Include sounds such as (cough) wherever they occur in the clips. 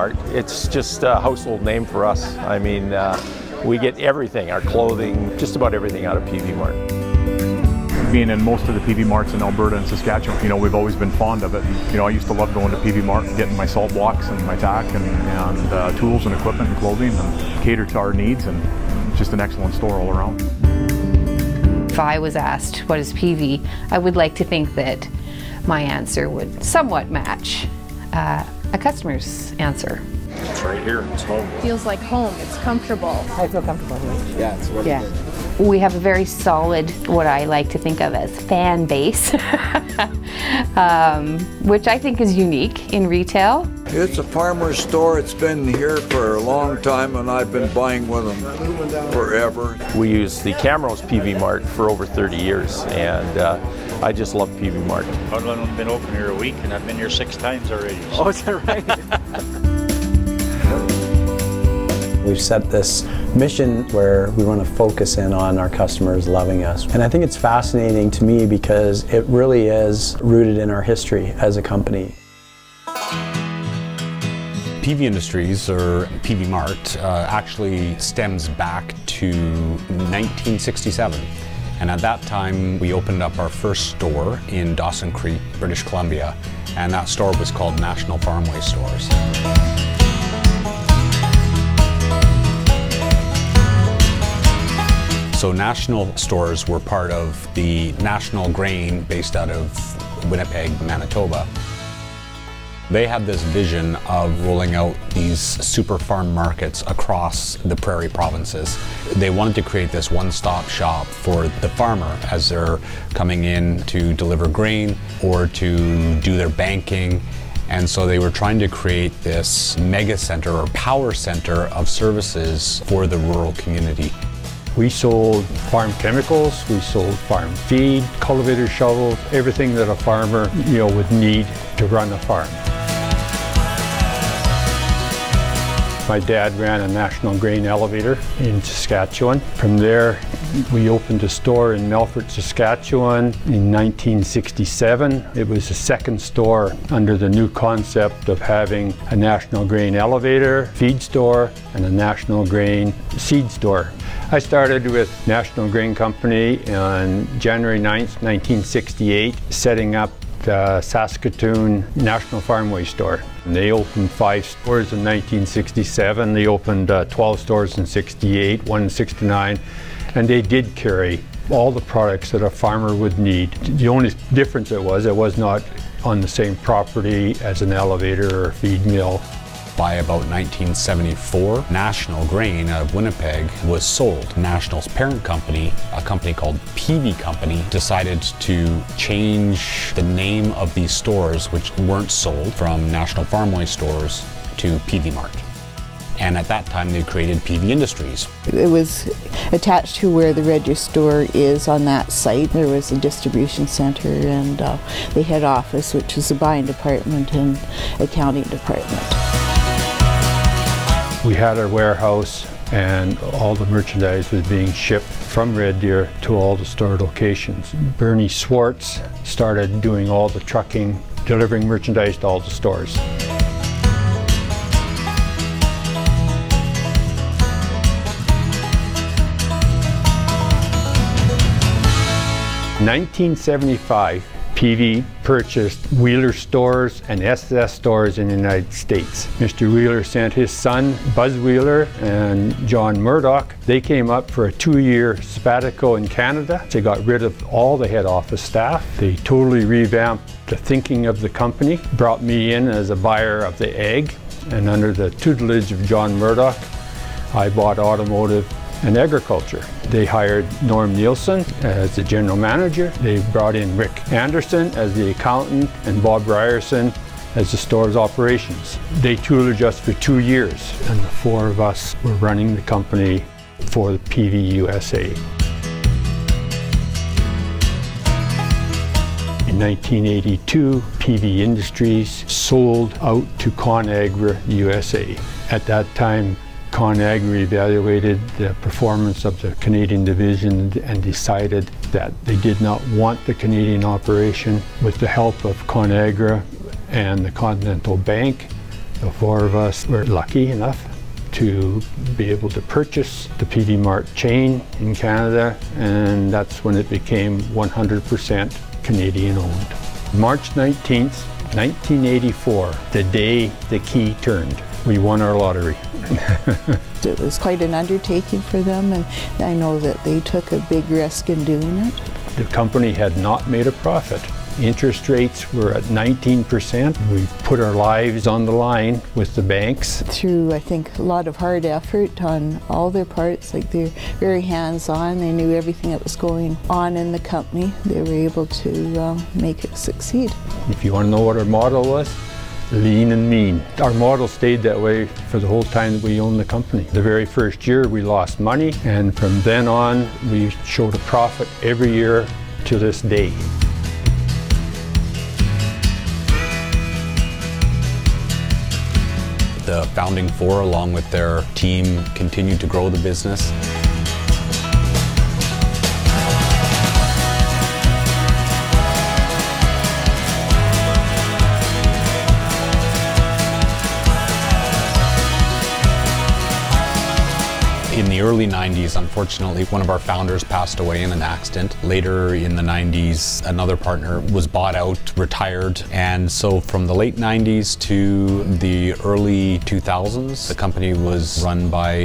Mart. It's just a household name for us. I mean, uh, we get everything, our clothing, just about everything out of Peavey Mart. Being in most of the Peavey Marts in Alberta and Saskatchewan, you know, we've always been fond of it. And, you know, I used to love going to Peavey Mart and getting my salt blocks and my tack and, and uh, tools and equipment and clothing and cater to our needs and just an excellent store all around. If I was asked what is Peavey, I would like to think that my answer would somewhat match uh, a customer's answer. It's right here. It's home. Feels like home. It's comfortable. I feel comfortable here. Yeah, it's really Yeah. good. We have a very solid, what I like to think of as fan base, (laughs) um, which I think is unique in retail. It's a farmer's store. It's been here for a long time, and I've been buying with them forever. We use the Camrose Peavey Mart for over 30 years, and uh, I just love Peavey Mart. I've only been open here a week and I've been here six times already. Oh, is that right? (laughs) We've set this mission where we want to focus in on our customers loving us. And I think it's fascinating to me because it really is rooted in our history as a company. Peavey Industries, or Peavey Mart, uh, actually stems back to 1967. And at that time, we opened up our first store in Dawson Creek, British Columbia, and that store was called National Farmway Stores. So National Stores were part of the National Grain based out of Winnipeg, Manitoba. They had this vision of rolling out these super farm markets across the prairie provinces. They wanted to create this one-stop shop for the farmer as they're coming in to deliver grain or to do their banking. And so they were trying to create this mega center or power center of services for the rural community. We sold farm chemicals, we sold farm feed, cultivator shovels, everything that a farmer, you know, would need to run a farm. My dad ran a national grain elevator in Saskatchewan. From there, we opened a store in Melfort, Saskatchewan in 1967. It was the second store under the new concept of having a national grain elevator, feed store, and a national grain seed store. I started with National Grain Company on January 9th, 1968, setting up the Saskatoon National Farmway Store. And they opened five stores in 1967. They opened uh, 12 stores in 68, one in 69, and they did carry all the products that a farmer would need. The only difference it was, it was not on the same property as an elevator or feed mill. By about 1974, National Grain of Winnipeg was sold. National's parent company, a company called Peavey Company, decided to change the name of these stores, which weren't sold, from National Farmway stores to Peavey Mart. And at that time, they created Peavey Industries. It was attached to where the store is on that site. There was a distribution center and uh, the head office, which was the buying department and accounting department. We had our warehouse and all the merchandise was being shipped from Red Deer to all the store locations. Bernie Swartz started doing all the trucking, delivering merchandise to all the stores. In 1975, Peavey purchased Wheeler stores and SS stores in the United States. Mr. Wheeler sent his son, Buzz Wheeler, and John Murdoch. They came up for a two-year sabbatical in Canada. They got rid of all the head office staff. They totally revamped the thinking of the company, brought me in as a buyer of the egg, and under the tutelage of John Murdoch, I bought automotive and agriculture. They hired Norm Nielsen as the general manager. They brought in Rick Anderson as the accountant and Bob Ryerson as the store's operations. They tutored us for two years and the four of us were running the company for the Peavey USA. In 1982, Peavey Industries sold out to ConAgra USA. At that time, ConAgra evaluated the performance of the Canadian division and decided that they did not want the Canadian operation. With the help of ConAgra and the Continental Bank, The four of us were lucky enough to be able to purchase the Peavey Mart chain in Canada, and that's when it became 100% Canadian owned. March 19th, 1984, the day the key turned. We won our lottery. It was quite an undertaking for them, and I know that they took a big risk in doing it. The company had not made a profit. Interest rates were at 19%. We put our lives on the line with the banks. Through, I think, a lot of hard effort on all their parts, like they're very hands-on. They knew everything that was going on in the company. They were able to uh, make it succeed. If you want to know what our model was, lean and mean. Our model stayed that way for the whole time that we owned the company. The very first year we lost money and from then on we showed a profit every year to this day. The founding four, along with their team, continued to grow the business. In the early 90s, unfortunately, one of our founders passed away in an accident. Later in the 90s, another partner was bought out, retired, and so from the late 90s to the early 2000s, the company was run by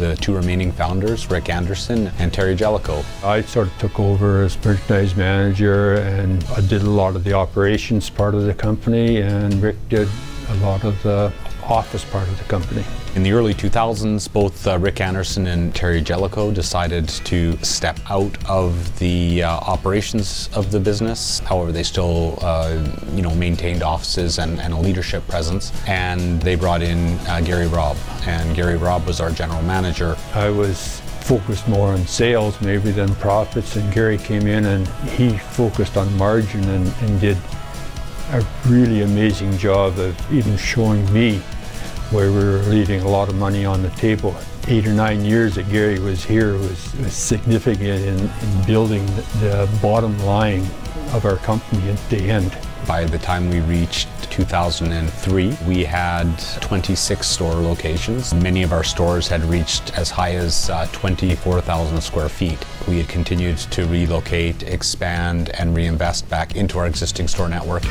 the two remaining founders, Rick Anderson and Terry Jellicoe. I sort of took over as merchandise manager and I did a lot of the operations part of the company and Rick did a lot of the office part of the company. In the early 2000s, both uh, Rick Anderson and Terry Jellicoe decided to step out of the uh, operations of the business. However, they still, uh, you know, maintained offices and, and, a leadership presence. And they brought in uh, Gary Robb, and Gary Robb was our general manager. I was focused more on sales maybe than profits, and Gary came in and he focused on margin and, and did a really amazing job of even showing me where we were leaving a lot of money on the table. Eight or nine years that Gary was here was, was significant in, in building the, the bottom line of our company at the end. By the time we reached 2003, we had 26 store locations. Many of our stores had reached as high as uh, 24,000 square feet. We had continued to relocate, expand, and reinvest back into our existing store network.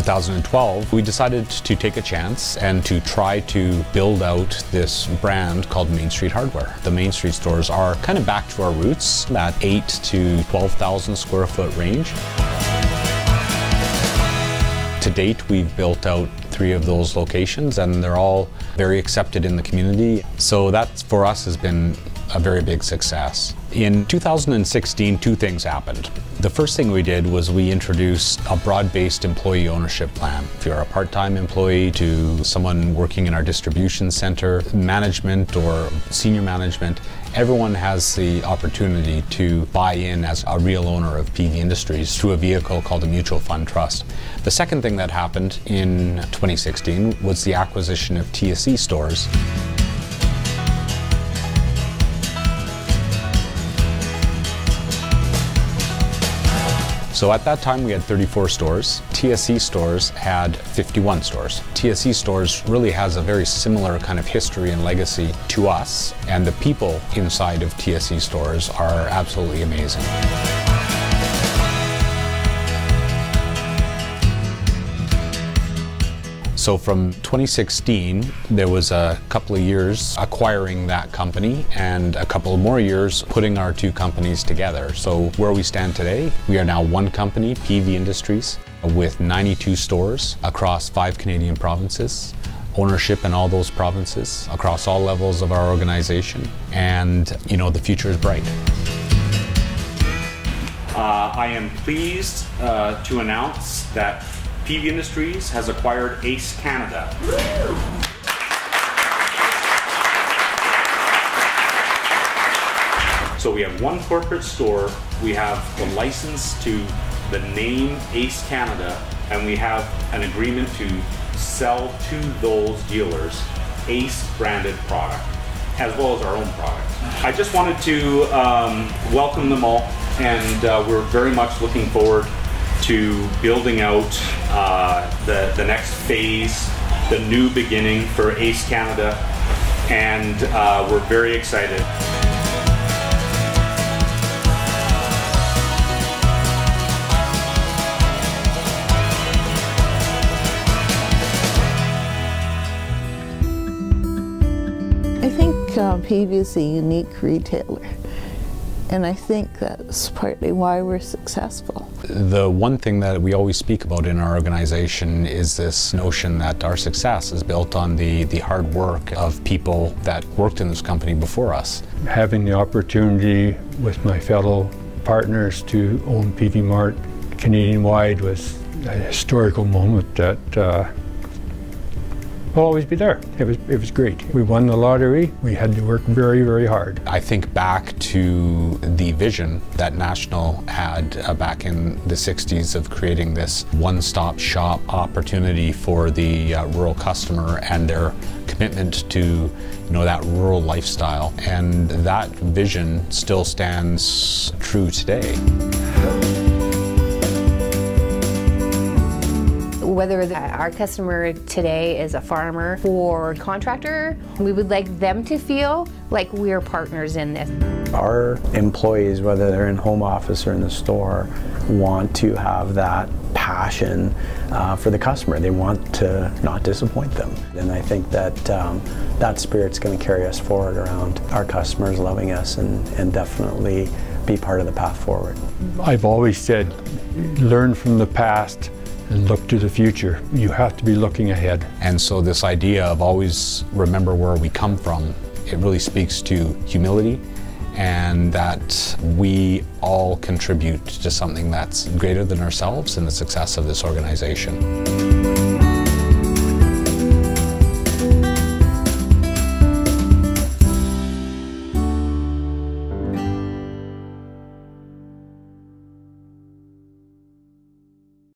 2012, we decided to take a chance and to try to build out this brand called Main Street Hardware. The Main Street stores are kind of back to our roots, that 8 to 12,000 square foot range. To date, we've built out three of those locations and they're all very accepted in the community. So that for us has been a very big success. In 2016, two things happened. The first thing we did was we introduced a broad-based employee ownership plan. If you're a part-time employee to someone working in our distribution center, management or senior management, everyone has the opportunity to buy in as a real owner of Peavey Industries through a vehicle called a mutual fund trust. The second thing that happened in 2016 was the acquisition of TSC stores. So at that time we had 34 stores. TSC stores had 51 stores. TSC stores really has a very similar kind of history and legacy to us and the people inside of TSC stores are absolutely amazing. So from 2016, there was a couple of years acquiring that company and a couple more years putting our two companies together. So where we stand today, we are now one company, Peavey Industries, with 92 stores across five Canadian provinces ownership in all those provinces across all levels of our organization and you know the future is bright. Uh, I am pleased uh, to announce that Peavey Industries has acquired Ace Canada. So we have one corporate store, we have the license to the name Ace Canada, and we have an agreement to sell to those dealers Ace branded product. as well as our own product. I just wanted to um, welcome them all, and uh, we're very much looking forward to building out uh, the, the next phase, the new beginning for ACE Canada, and uh, we're very excited. I think uh, Peavey is a unique retailer, and I think that's partly why we're successful. The one thing that we always speak about in our organization is this notion that our success is built on the, the hard work of people that worked in this company before us. Having the opportunity with my fellow partners to own Peavey Mart Canadian wide was a historical moment that uh, will always be there. It was, it was great. We won the lottery. We had to work very, very hard. I think back to the vision that National had uh, back in the 60s of creating this one-stop shop opportunity for the uh, rural customer and their commitment to you know that rural lifestyle and that vision still stands true today. Whether the, our customer today is a farmer or contractor, we would like them to feel like we're partners in this. Our employees, whether they're in home office or in the store, want to have that passion uh, for the customer. They want to not disappoint them. And I think that um, that spirit's going to carry us forward around our customers loving us and, and definitely be part of the path forward. I've always said, learn from the past and look to the future. You have to be looking ahead. And so this idea of always remember where we come from, it really speaks to humility and that we all contribute to something that's greater than ourselves in the success of this organization.